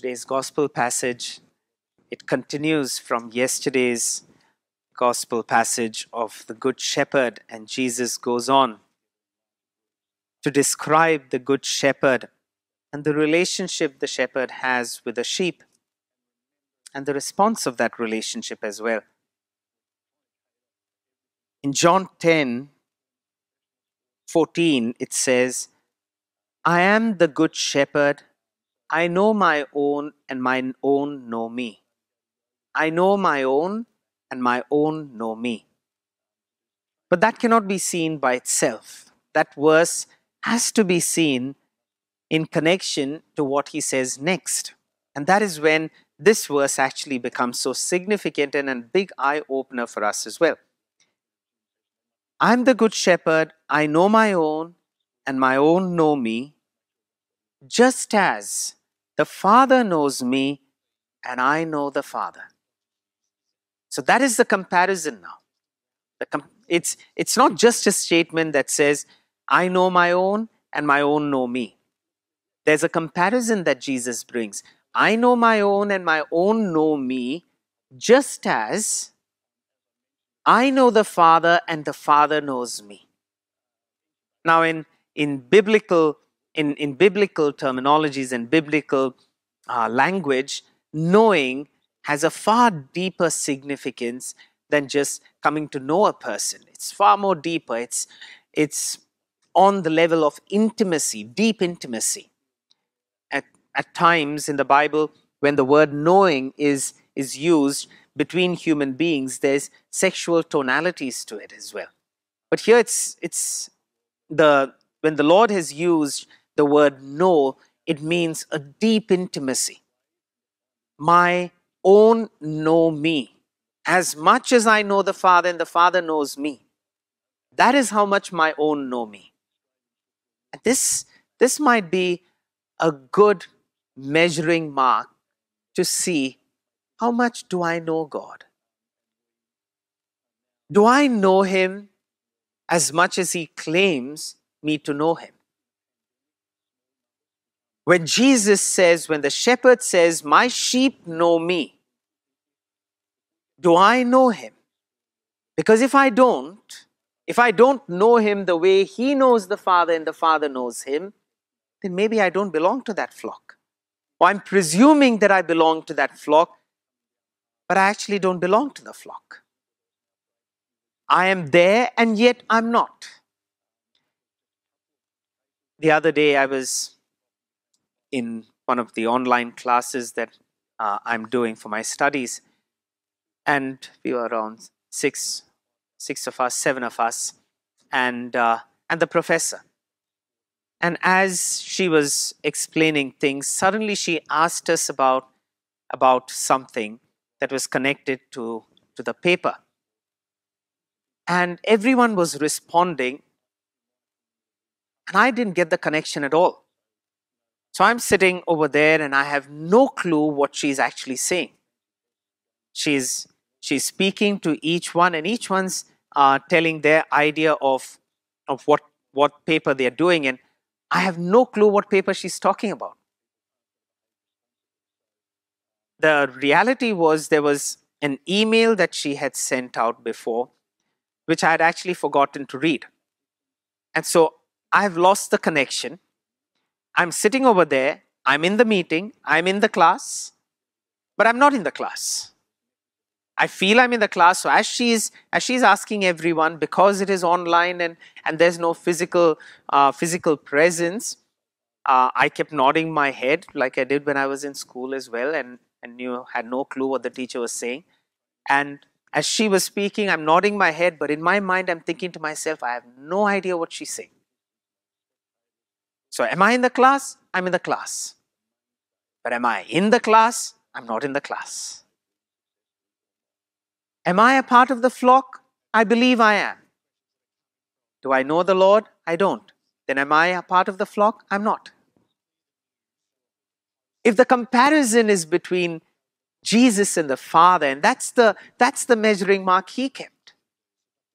Today's gospel passage, it continues from yesterday's gospel passage of the Good Shepherd, and Jesus goes on to describe the Good Shepherd and the relationship the shepherd has with the sheep and the response of that relationship as well. In John 10 14, it says, I am the good shepherd. I know my own, and my own know me. I know my own, and my own know me. But that cannot be seen by itself. That verse has to be seen in connection to what he says next. And that is when this verse actually becomes so significant and a big eye opener for us as well. I'm the good shepherd, I know my own, and my own know me, just as the Father knows me, and I know the Father. So that is the comparison now. The com- it's, it's not just a statement that says, I know my own, and my own know me. There's a comparison that Jesus brings. I know my own, and my own know me, just as I know the Father and the Father knows me. Now, in, in biblical in, in biblical terminologies and biblical uh, language, knowing has a far deeper significance than just coming to know a person. It's far more deeper. It's it's on the level of intimacy, deep intimacy. At, at times in the Bible, when the word knowing is, is used, between human beings, there's sexual tonalities to it as well. But here it's it's the when the Lord has used the word know, it means a deep intimacy. My own know me. As much as I know the Father and the Father knows me. That is how much my own know me. And this, this might be a good measuring mark to see how much do I know God? Do I know Him as much as He claims me to know Him? When Jesus says, when the shepherd says, My sheep know me, do I know Him? Because if I don't, if I don't know Him the way He knows the Father and the Father knows Him, then maybe I don't belong to that flock. Or I'm presuming that I belong to that flock but I actually don't belong to the flock. I am there and yet I'm not. The other day I was in one of the online classes that uh, I'm doing for my studies, and we were around six, six of us, seven of us, and uh, and the professor. And as she was explaining things, suddenly she asked us about about something, that was connected to, to the paper. And everyone was responding, and I didn't get the connection at all. So I'm sitting over there and I have no clue what she's actually saying. She's, she's speaking to each one, and each one's uh, telling their idea of, of what, what paper they're doing, and I have no clue what paper she's talking about the reality was there was an email that she had sent out before, which I had actually forgotten to read. And so I've lost the connection. I'm sitting over there, I'm in the meeting, I'm in the class, but I'm not in the class. I feel I'm in the class. So as she's as she's asking everyone, because it is online and and there's no physical uh, physical presence, uh, I kept nodding my head like I did when I was in school as well, and and knew had no clue what the teacher was saying. And as she was speaking, I'm nodding my head, but in my mind, I'm thinking to myself, I have no idea what she's saying. So, am I in the class? I'm in the class. But am I in the class? I'm not in the class. Am I a part of the flock? I believe I am. Do I know the Lord? I don't. Then am I a part of the flock? I'm not. If the comparison is between Jesus and the Father, and that's the, that's the measuring mark he kept.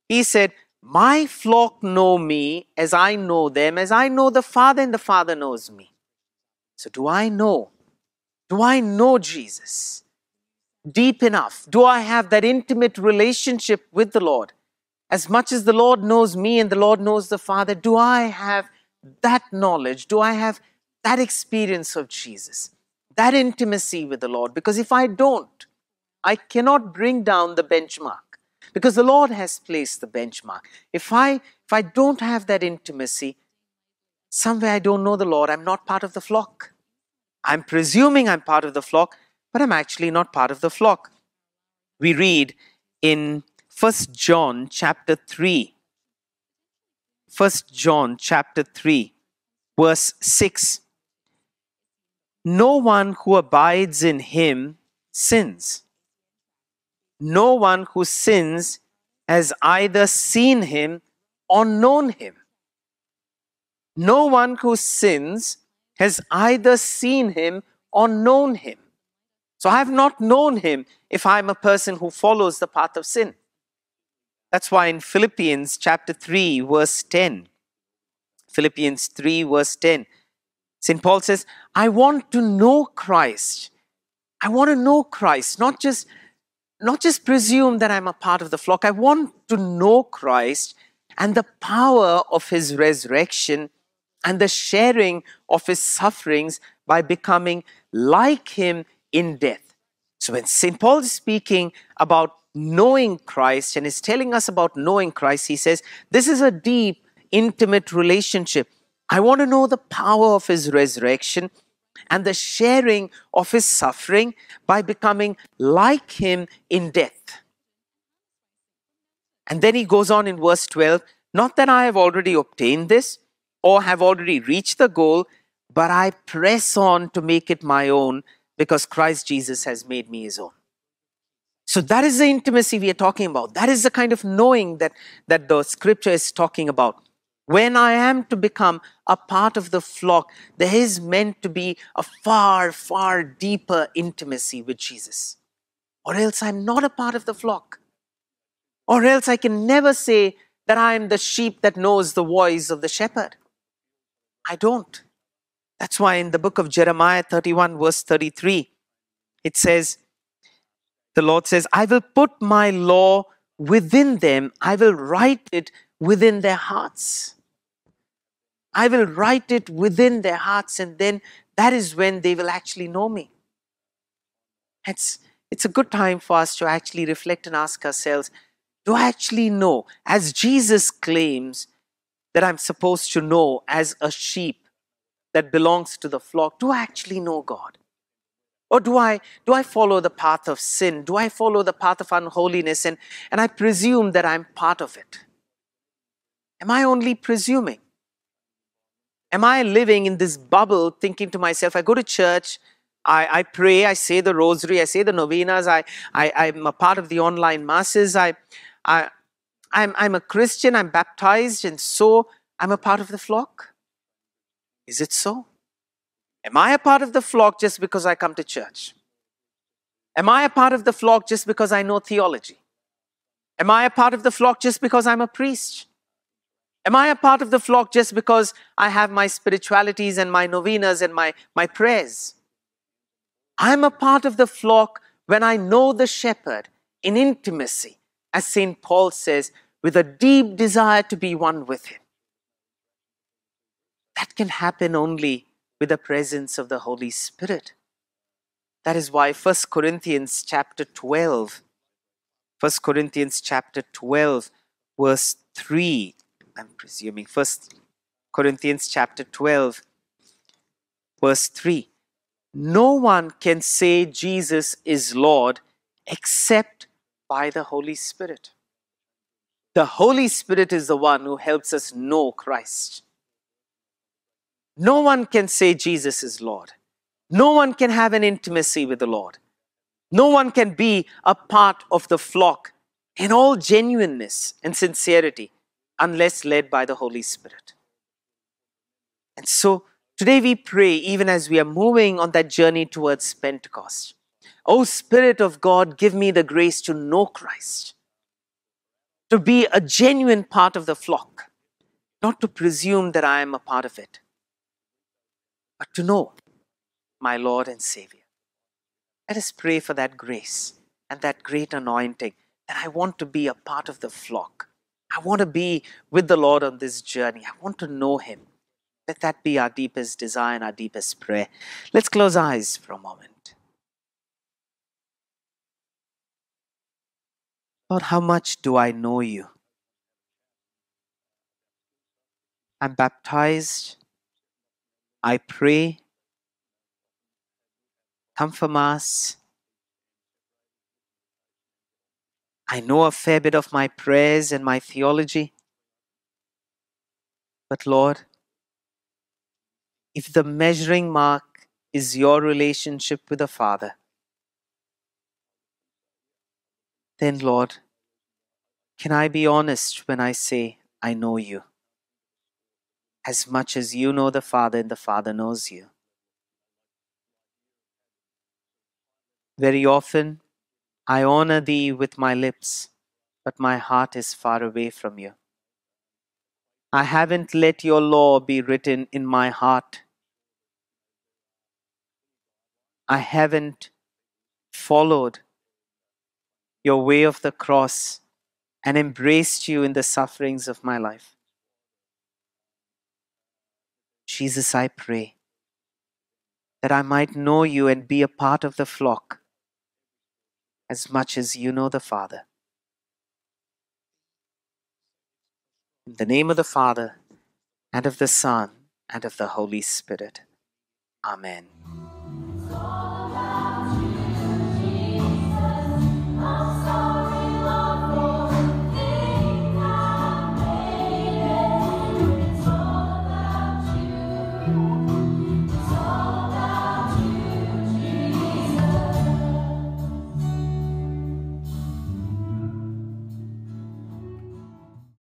He said, My flock know me as I know them, as I know the Father, and the Father knows me. So, do I know Do I know Jesus deep enough? Do I have that intimate relationship with the Lord? As much as the Lord knows me and the Lord knows the Father, do I have that knowledge? Do I have that experience of Jesus? That intimacy with the Lord? Because if I don't, I cannot bring down the benchmark because the Lord has placed the benchmark. If I if I don't have that intimacy, somewhere I don't know the Lord, I'm not part of the flock. I'm presuming I'm part of the flock, but I'm actually not part of the flock. We read in 1 John chapter 3. 1 John chapter 3, verse 6. No one who abides in him sins. No one who sins has either seen him or known him. No one who sins has either seen him or known him. So I have not known him if I'm a person who follows the path of sin. That's why in Philippians chapter 3, verse 10, Philippians 3, verse 10, St. Paul says, I want to know Christ. I want to know Christ, not just, not just presume that I'm a part of the flock. I want to know Christ and the power of his resurrection and the sharing of his sufferings by becoming like him in death. So when St. Paul is speaking about knowing Christ and is telling us about knowing Christ, he says, This is a deep, intimate relationship. I want to know the power of his resurrection and the sharing of his suffering by becoming like him in death. And then he goes on in verse 12 Not that I have already obtained this or have already reached the goal, but I press on to make it my own because Christ Jesus has made me his own. So that is the intimacy we are talking about. That is the kind of knowing that, that the scripture is talking about. When I am to become a part of the flock, there is meant to be a far, far deeper intimacy with Jesus. Or else I'm not a part of the flock. Or else I can never say that I am the sheep that knows the voice of the shepherd. I don't. That's why in the book of Jeremiah 31, verse 33, it says, The Lord says, I will put my law within them, I will write it within their hearts. I will write it within their hearts, and then that is when they will actually know me. It's, it's a good time for us to actually reflect and ask ourselves do I actually know, as Jesus claims, that I'm supposed to know as a sheep that belongs to the flock? Do I actually know God? Or do I, do I follow the path of sin? Do I follow the path of unholiness and, and I presume that I'm part of it? Am I only presuming? Am I living in this bubble thinking to myself, I go to church, I, I pray, I say the rosary, I say the novenas, I, I, I'm a part of the online masses, I, I, I'm, I'm a Christian, I'm baptized, and so I'm a part of the flock? Is it so? Am I a part of the flock just because I come to church? Am I a part of the flock just because I know theology? Am I a part of the flock just because I'm a priest? Am I a part of the flock just because I have my spiritualities and my novenas and my, my prayers? I'm a part of the flock when I know the shepherd in intimacy, as St. Paul says, with a deep desire to be one with him. That can happen only with the presence of the Holy Spirit. That is why 1 Corinthians chapter 12, 1 Corinthians chapter 12, verse 3 I'm presuming. First Corinthians chapter 12, verse 3. No one can say Jesus is Lord except by the Holy Spirit. The Holy Spirit is the one who helps us know Christ. No one can say Jesus is Lord. No one can have an intimacy with the Lord. No one can be a part of the flock in all genuineness and sincerity unless led by the Holy Spirit. And so today we pray, even as we are moving on that journey towards Pentecost. O Spirit of God, give me the grace to know Christ, to be a genuine part of the flock, not to presume that I am a part of it, but to know my Lord and Savior. Let us pray for that grace and that great anointing that I want to be a part of the flock. I want to be with the Lord on this journey. I want to know Him. Let that be our deepest desire and our deepest prayer. Let's close eyes for a moment. Lord, how much do I know you? I'm baptized. I pray. Come for Mass. I know a fair bit of my prayers and my theology. But Lord, if the measuring mark is your relationship with the Father, then Lord, can I be honest when I say I know you? As much as you know the Father and the Father knows you. Very often, I honor thee with my lips, but my heart is far away from you. I haven't let your law be written in my heart. I haven't followed your way of the cross and embraced you in the sufferings of my life. Jesus, I pray that I might know you and be a part of the flock as much as you know the Father. In the name of the Father, and of the Son, and of the Holy Spirit. Amen.